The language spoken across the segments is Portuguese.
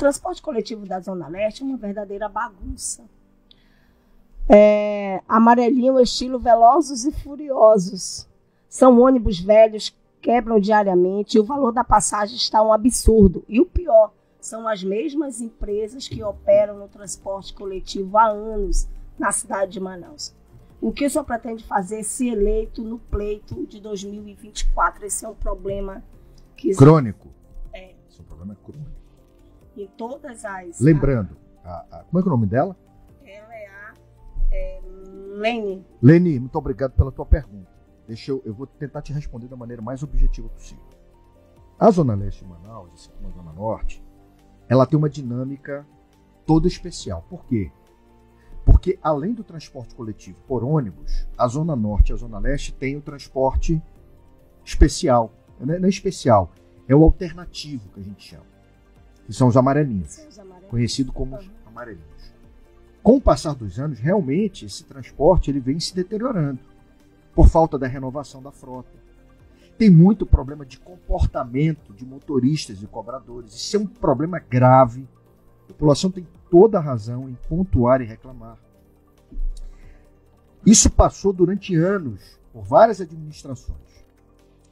transporte coletivo da Zona Leste é uma verdadeira bagunça. É, amarelinho, estilo velozes e furiosos. São ônibus velhos, quebram diariamente e o valor da passagem está um absurdo. E o pior, são as mesmas empresas que operam no transporte coletivo há anos na cidade de Manaus. O que o senhor pretende fazer se eleito no pleito de 2024? Esse é um problema que. Crônico. É. Esse é um problema crônico. Em todas as. Lembrando, a, a, como é, é o nome dela? Ela é a é, Lene. Lene, muito obrigado pela tua pergunta. Deixa eu, eu vou tentar te responder da maneira mais objetiva possível. A Zona Leste de Manaus, assim como a Zona Norte, ela tem uma dinâmica toda especial. Por quê? Porque além do transporte coletivo por ônibus, a Zona Norte e a Zona Leste tem o transporte especial. Não é, especial, é o alternativo que a gente chama. Que são os amarelinhos. Conhecido como os amarelinhos. Com o passar dos anos, realmente esse transporte ele vem se deteriorando por falta da renovação da frota. Tem muito problema de comportamento de motoristas e cobradores. Isso é um problema grave. A população tem toda a razão em pontuar e reclamar. Isso passou durante anos por várias administrações.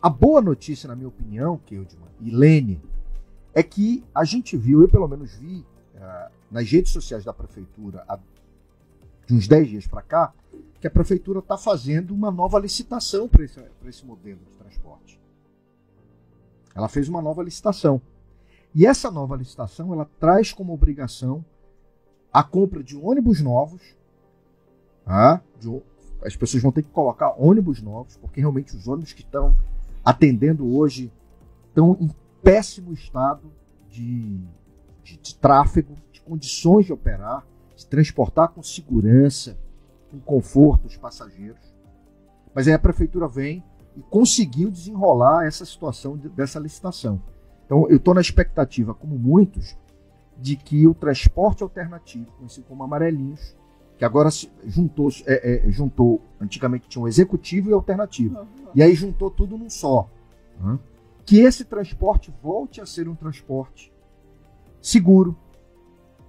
A boa notícia, na minha opinião, Keldman e Lene, é que a gente viu, eu pelo menos vi uh, nas redes sociais da prefeitura, há, de uns 10 dias para cá, que a prefeitura está fazendo uma nova licitação para esse, esse modelo de transporte. Ela fez uma nova licitação. E essa nova licitação ela traz como obrigação a compra de ônibus novos. Tá? De, as pessoas vão ter que colocar ônibus novos, porque realmente os ônibus que estão atendendo hoje estão péssimo estado de, de, de tráfego, de condições de operar, de transportar com segurança, com conforto os passageiros. Mas aí a prefeitura vem e conseguiu desenrolar essa situação dessa licitação. Então eu estou na expectativa, como muitos, de que o transporte alternativo, conhecido como amarelinhos, que agora juntou, é, é, juntou antigamente tinha um executivo e alternativo, uhum. e aí juntou tudo num só. Né? Que esse transporte volte a ser um transporte seguro,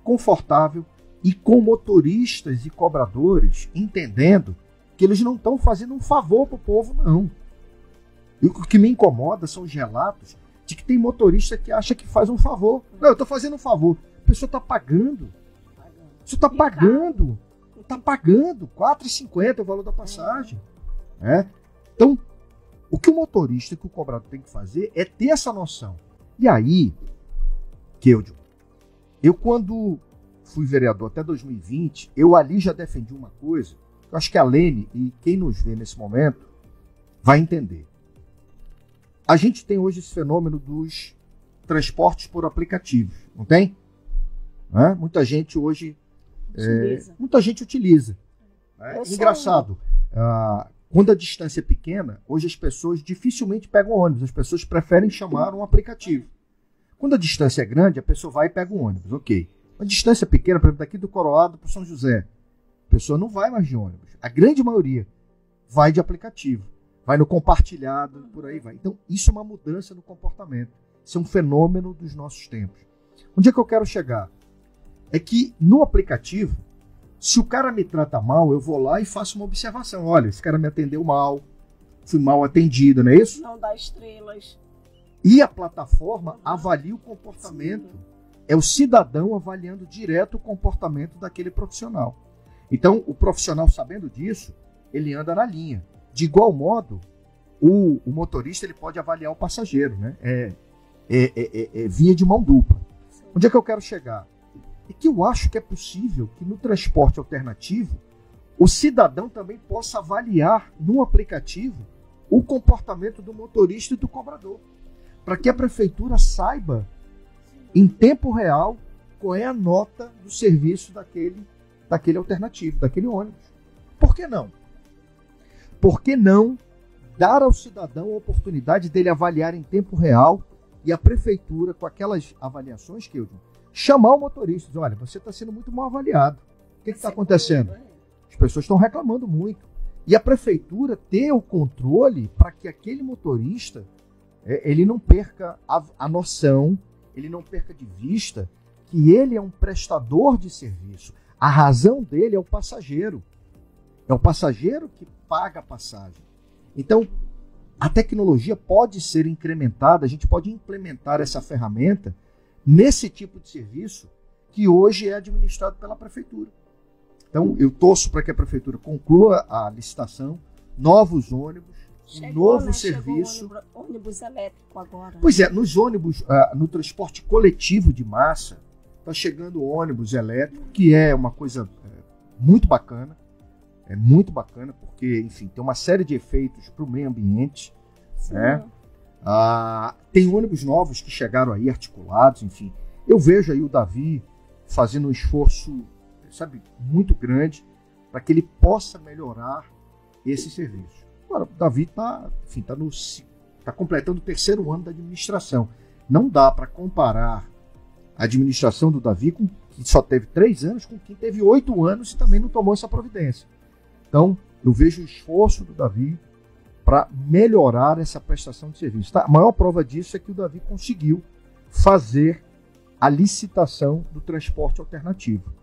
confortável e com motoristas e cobradores entendendo que eles não estão fazendo um favor para o povo, não. E o que me incomoda são os relatos de que tem motorista que acha que faz um favor. Não, eu estou fazendo um favor. A pessoa está pagando. Você está pagando. Está pagando. R$ 4,50 é o valor da passagem. É? Então, o que o motorista, que o cobrador tem que fazer é ter essa noção. E aí, Keudio, eu quando fui vereador até 2020, eu ali já defendi uma coisa, eu acho que a Lene e quem nos vê nesse momento vai entender. A gente tem hoje esse fenômeno dos transportes por aplicativos, não tem? É? Muita gente hoje. É, muita gente utiliza. É? Engraçado. Ah, quando a distância é pequena, hoje as pessoas dificilmente pegam ônibus, as pessoas preferem chamar um aplicativo. Quando a distância é grande, a pessoa vai e pega o ônibus, ok. Uma distância pequena, por exemplo, daqui do Coroado para São José, a pessoa não vai mais de ônibus. A grande maioria vai de aplicativo, vai no compartilhado, por aí vai. Então, isso é uma mudança no comportamento. Isso é um fenômeno dos nossos tempos. Onde é que eu quero chegar? É que no aplicativo, se o cara me trata mal, eu vou lá e faço uma observação. Olha, esse cara me atendeu mal, fui mal atendido, não é isso? Não dá estrelas. E a plataforma avalia o comportamento. Sim é o cidadão avaliando direto o comportamento daquele profissional. Então, o profissional sabendo disso, ele anda na linha. De igual modo, o, o motorista ele pode avaliar o passageiro, né? É, é, é, é, é via de mão dupla. Onde é que eu quero chegar? É que eu acho que é possível que no transporte alternativo o cidadão também possa avaliar no aplicativo o comportamento do motorista e do cobrador, para que a prefeitura saiba em tempo real qual é a nota do serviço daquele, daquele alternativo, daquele ônibus. Por que não? Por que não dar ao cidadão a oportunidade dele avaliar em tempo real e a prefeitura, com aquelas avaliações que eu chamar o motorista, dizer, olha, você está sendo muito mal avaliado. O que está acontecendo? As pessoas estão reclamando muito. E a prefeitura ter o controle para que aquele motorista é, ele não perca a, a noção ele não perca de vista que ele é um prestador de serviço. A razão dele é o passageiro. É o passageiro que paga a passagem. Então, a tecnologia pode ser incrementada, a gente pode implementar essa ferramenta nesse tipo de serviço que hoje é administrado pela prefeitura. Então, eu torço para que a prefeitura conclua a licitação, novos ônibus, Chegou, um novo né? serviço. Ônibus, ônibus, elétrico agora. Pois é, nos ônibus, uh, no transporte coletivo de massa, está chegando ônibus elétrico, que é uma coisa é, muito bacana. É muito bacana, porque, enfim, tem uma série de efeitos para o meio ambiente. Sim. Né? Ah, tem ônibus novos que chegaram aí, articulados, enfim. Eu vejo aí o Davi fazendo um esforço, sabe, muito grande para que ele possa melhorar esse serviço. Agora, o Davi está tá no tá completando o terceiro ano da administração. Não dá para comparar a administração do Davi com que só teve três anos com quem teve oito anos e também não tomou essa providência. Então, eu vejo o esforço do Davi para melhorar essa prestação de serviço. Tá? A maior prova disso é que o Davi conseguiu fazer a licitação do transporte alternativo.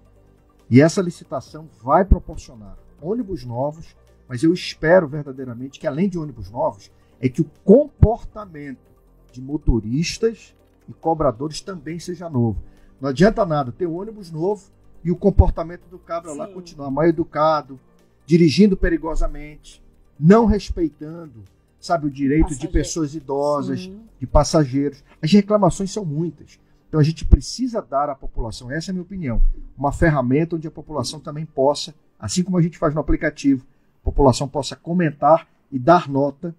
E essa licitação vai proporcionar ônibus novos, mas eu espero verdadeiramente que, além de ônibus novos, é que o comportamento de motoristas e cobradores também seja novo. Não adianta nada ter um ônibus novo e o comportamento do cabra Sim. lá continuar mal educado, dirigindo perigosamente, não respeitando, sabe, o direito de pessoas idosas, Sim. de passageiros. As reclamações são muitas. Então a gente precisa dar à população, essa é a minha opinião, uma ferramenta onde a população também possa, assim como a gente faz no aplicativo, a população possa comentar e dar nota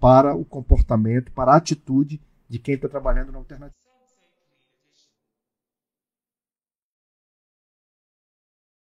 para o comportamento, para a atitude de quem está trabalhando na alternativa.